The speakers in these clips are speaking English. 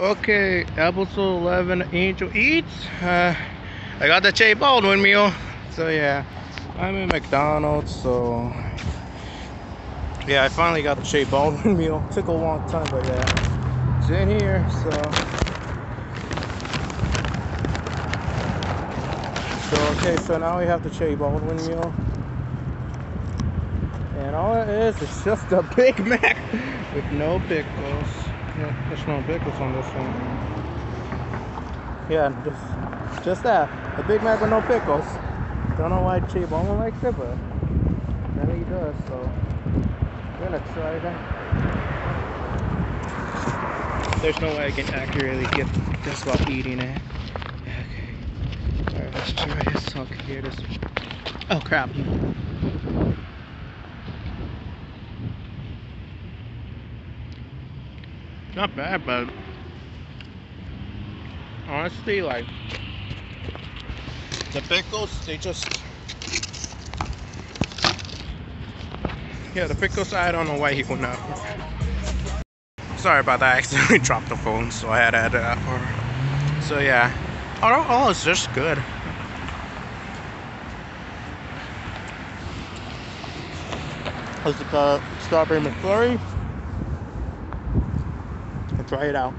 Okay, episode 11 Angel Eats. Uh, I got the J Balvin meal. So yeah, I'm in McDonald's, so yeah, I finally got the J Balvin meal. Took a long time, but yeah, it's in here, so. So okay, so now we have the J Balvin meal. And all it is is just a Big Mac with no pickles. Yeah, there's no pickles on this one. Yeah, just just that. A Big Mac with no pickles. Don't know why J Balvin likes it, but then he does, so we're gonna try that. There's no way I can accurately get this while eating it. Okay. Alright, let's try this. Okay, here it is. Oh crap. Not bad, but honestly, like the pickles, they just yeah, the pickles. I don't know why he went out. Sorry about that. I accidentally dropped the phone, so I had to add that for. So yeah, all, all is just good. What's it called? Strawberry McFlurry. Try it out.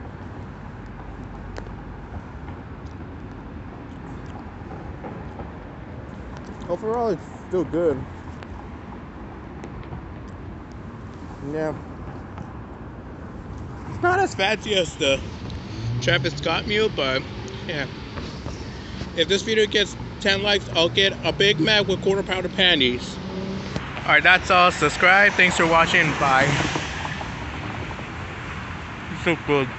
Overall, it's still good. Yeah. It's not as fancy as the Travis Scott meal, but yeah. If this video gets 10 likes, I'll get a Big Mac with quarter pounder panties. Alright, that's all. Subscribe. Thanks for watching. Bye. So good.